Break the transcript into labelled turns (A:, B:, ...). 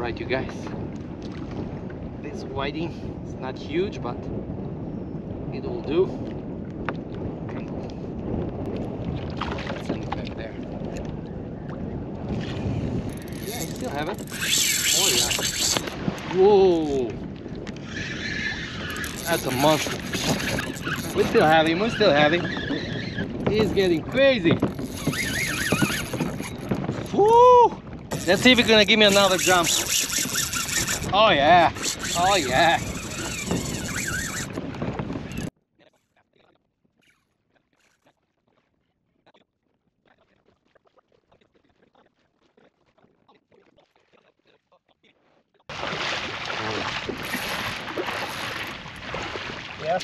A: Alright you guys. This whiting is not huge but it will do. Yeah, I still have it. Oh yeah. Whoa! That's a monster. We still have him, we still have him. He's getting crazy. Let's see if he's gonna give me another jump. Oh yeah. Oh yeah. Yeah.